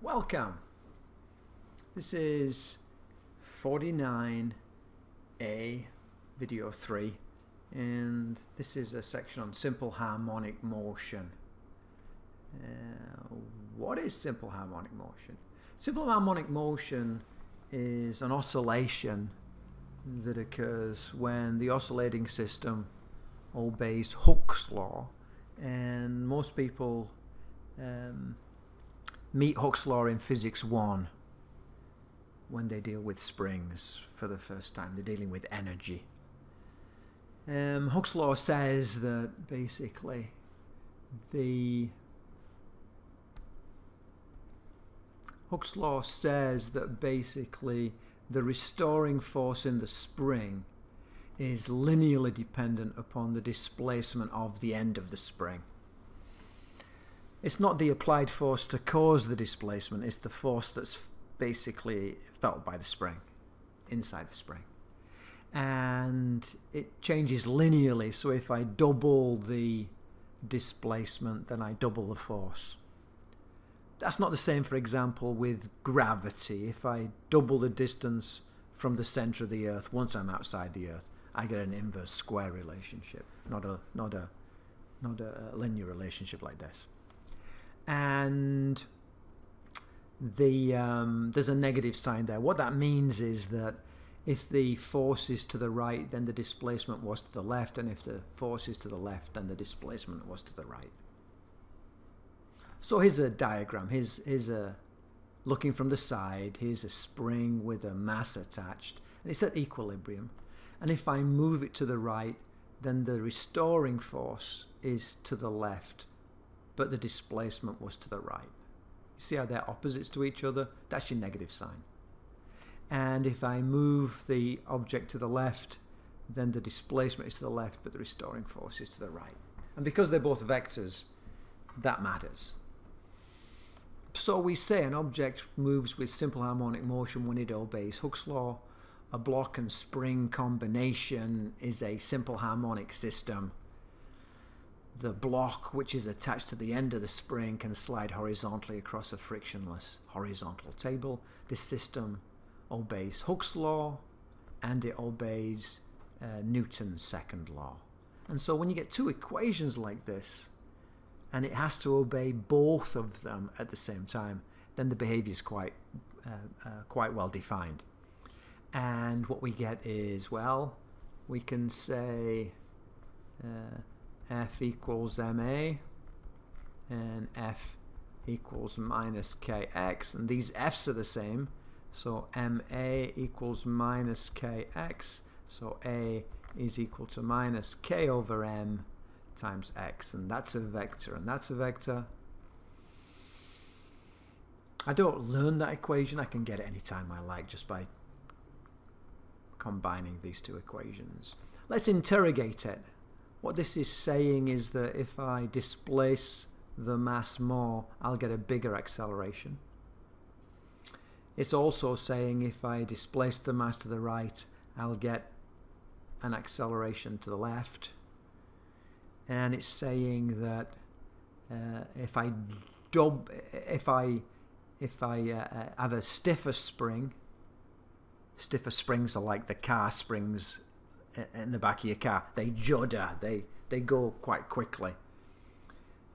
Welcome. This is 49A video 3 and this is a section on simple harmonic motion. Uh, what is simple harmonic motion? Simple harmonic motion is an oscillation that occurs when the oscillating system obeys Hooke's law and most people um, meet Hooke's law in physics 1 when they deal with springs for the first time. They're dealing with energy. Um, Hooke's law says that basically the Hooke's law says that basically the restoring force in the spring is linearly dependent upon the displacement of the end of the spring. It's not the applied force to cause the displacement, it's the force that's basically felt by the spring, inside the spring. And it changes linearly, so if I double the displacement, then I double the force. That's not the same, for example, with gravity. If I double the distance from the center of the Earth once I'm outside the Earth, I get an inverse square relationship, not a not a not a linear relationship like this. And the um, there's a negative sign there. What that means is that if the force is to the right, then the displacement was to the left, and if the force is to the left, then the displacement was to the right. So here's a diagram. Here's, here's a looking from the side. Here's a spring with a mass attached, and it's at equilibrium. And if I move it to the right, then the restoring force is to the left, but the displacement was to the right. You see how they're opposites to each other? That's your negative sign. And if I move the object to the left, then the displacement is to the left, but the restoring force is to the right. And because they're both vectors, that matters. So we say an object moves with simple harmonic motion when it obeys Hooke's law a block and spring combination is a simple harmonic system. The block, which is attached to the end of the spring, can slide horizontally across a frictionless horizontal table. This system obeys Hooke's law and it obeys uh, Newton's second law. And so when you get two equations like this, and it has to obey both of them at the same time, then the behavior is quite, uh, uh, quite well defined and what we get is well we can say uh, f equals ma and f equals minus kx and these f's are the same so ma equals minus kx so a is equal to minus k over m times x and that's a vector and that's a vector I don't learn that equation I can get it anytime I like just by combining these two equations. Let's interrogate it. What this is saying is that if I displace the mass more, I'll get a bigger acceleration. It's also saying if I displace the mass to the right, I'll get an acceleration to the left. And it's saying that uh, if I dub, if I if I uh, uh have a stiffer spring, stiffer springs are like the car springs in the back of your car. They judder, they, they go quite quickly.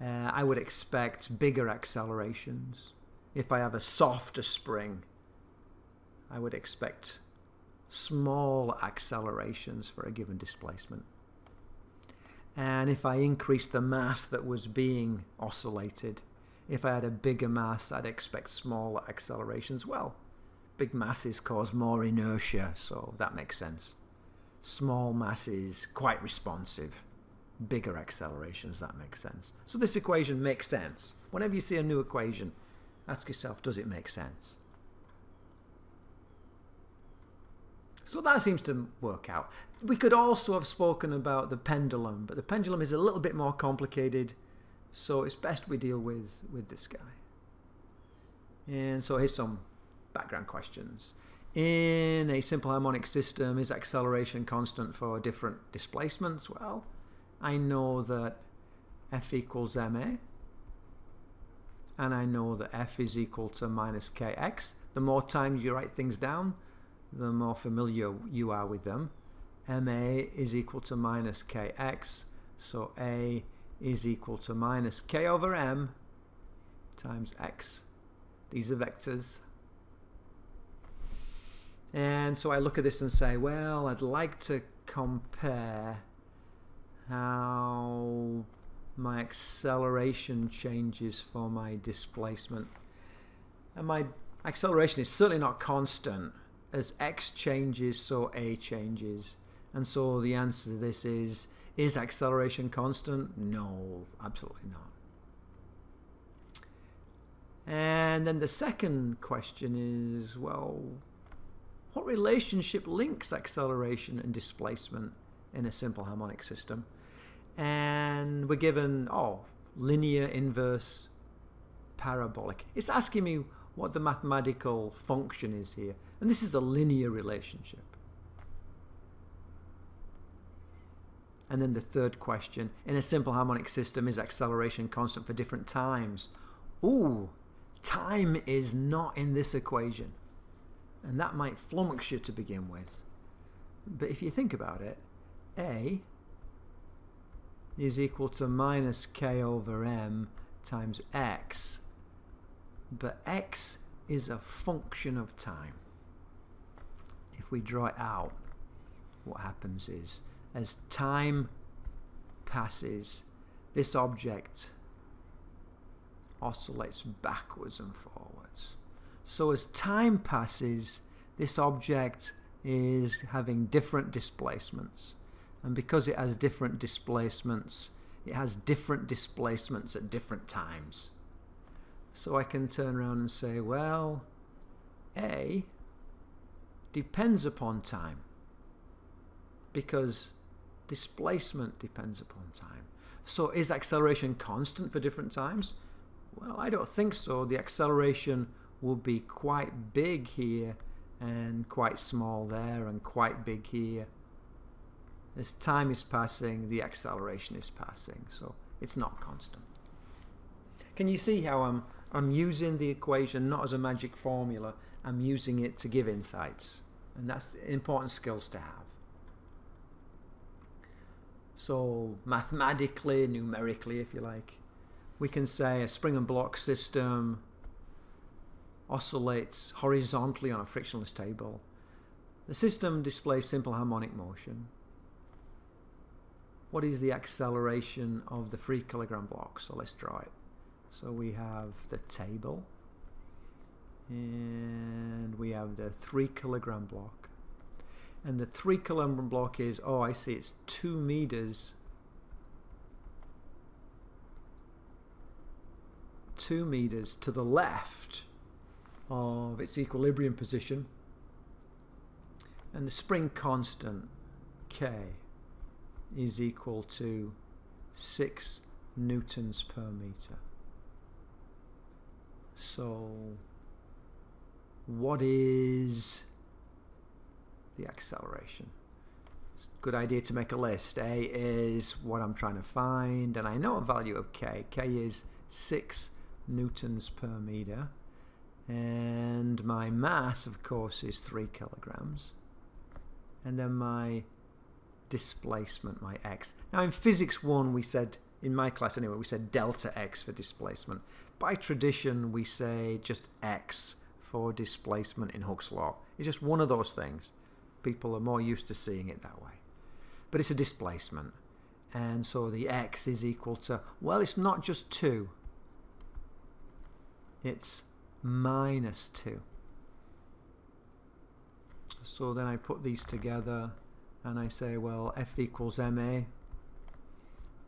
Uh, I would expect bigger accelerations. If I have a softer spring, I would expect small accelerations for a given displacement. And if I increase the mass that was being oscillated, if I had a bigger mass, I'd expect smaller accelerations. Well, big masses cause more inertia, so that makes sense. Small masses, quite responsive. Bigger accelerations, that makes sense. So this equation makes sense. Whenever you see a new equation, ask yourself, does it make sense? So that seems to work out. We could also have spoken about the pendulum, but the pendulum is a little bit more complicated, so it's best we deal with, with this guy. And so here's some background questions. In a simple harmonic system, is acceleration constant for different displacements? Well, I know that F equals ma. and I know that f is equal to minus kx. The more times you write things down, the more familiar you are with them. ma is equal to minus kx, so a is equal to minus k over m times x. These are vectors. And so I look at this and say, well, I'd like to compare how my acceleration changes for my displacement. And my acceleration is certainly not constant. As x changes, so a changes. And so the answer to this is, is acceleration constant? No, absolutely not. And then the second question is, well, what relationship links acceleration and displacement in a simple harmonic system? And we're given, oh, linear, inverse, parabolic. It's asking me what the mathematical function is here. And this is the linear relationship. And then the third question, in a simple harmonic system, is acceleration constant for different times? Ooh, time is not in this equation. And that might flummox you to begin with. But if you think about it, A is equal to minus k over m times x. But x is a function of time. If we draw it out, what happens is, as time passes, this object oscillates backwards and forwards. So as time passes, this object is having different displacements. And because it has different displacements, it has different displacements at different times. So I can turn around and say, well, A depends upon time because displacement depends upon time. So is acceleration constant for different times? Well, I don't think so. The acceleration will be quite big here and quite small there and quite big here. As time is passing, the acceleration is passing, so it's not constant. Can you see how I'm, I'm using the equation not as a magic formula, I'm using it to give insights. And that's important skills to have. So mathematically, numerically, if you like, we can say a spring and block system oscillates horizontally on a frictionless table. The system displays simple harmonic motion. What is the acceleration of the free kilogram block? So let's draw it. So we have the table and we have the three kilogram block. And the three kilogram block is, oh I see, it's two meters two meters to the left of its equilibrium position and the spring constant K is equal to 6 newtons per meter. So what is the acceleration? Good idea to make a list. A is what I'm trying to find and I know a value of K. K is 6 newtons per meter and my mass of course is 3 kilograms. And then my displacement my x. Now in physics 1 we said in my class anyway we said delta x for displacement. By tradition we say just x for displacement in Hooke's law. It's just one of those things. People are more used to seeing it that way. But it's a displacement. And so the x is equal to well it's not just 2 it's minus 2. So then I put these together and I say, well, f equals ma.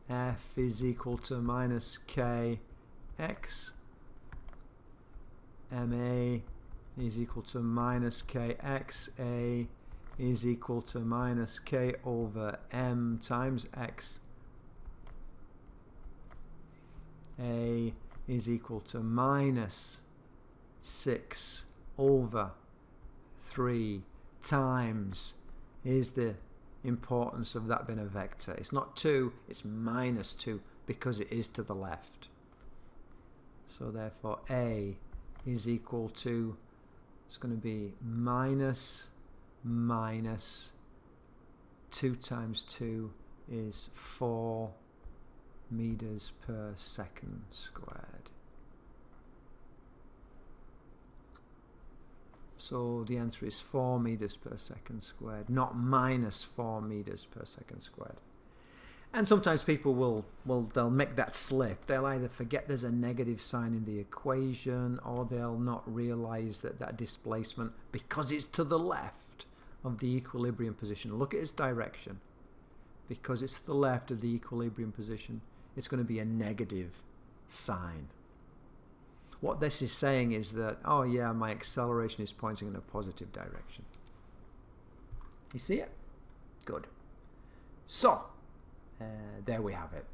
f is equal to minus k x. ma is equal to minus kx. a is equal to minus k over m times x. a is equal to minus 6 over 3 times is the importance of that being a vector. It's not 2, it's minus 2 because it is to the left. So therefore A is equal to, it's going to be minus minus 2 times 2 is 4 meters per second squared. So the answer is 4 meters per second squared, not minus 4 meters per second squared. And sometimes people will, will they'll make that slip. They'll either forget there's a negative sign in the equation or they'll not realize that that displacement, because it's to the left of the equilibrium position, look at its direction. Because it's to the left of the equilibrium position, it's going to be a negative sign. What this is saying is that, oh yeah, my acceleration is pointing in a positive direction. You see it? Good. So, uh, there we have it.